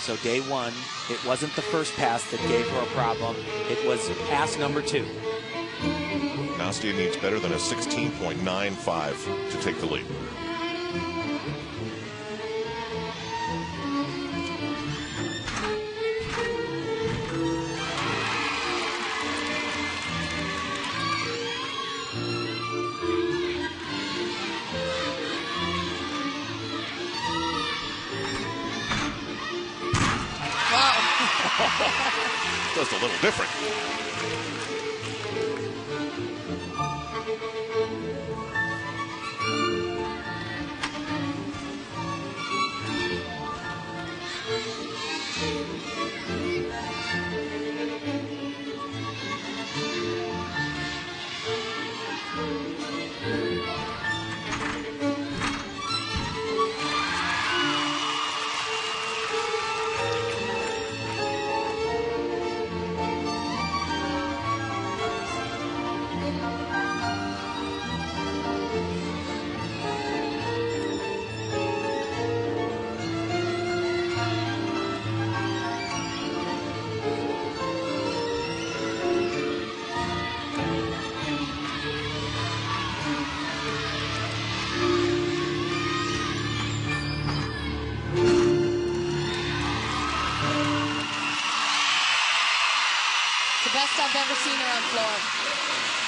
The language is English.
So day one, it wasn't the first pass that gave her a problem. It was pass number two. Nastia needs better than a 16.95 to take the lead. Just a little different. the best I've ever seen her on floor.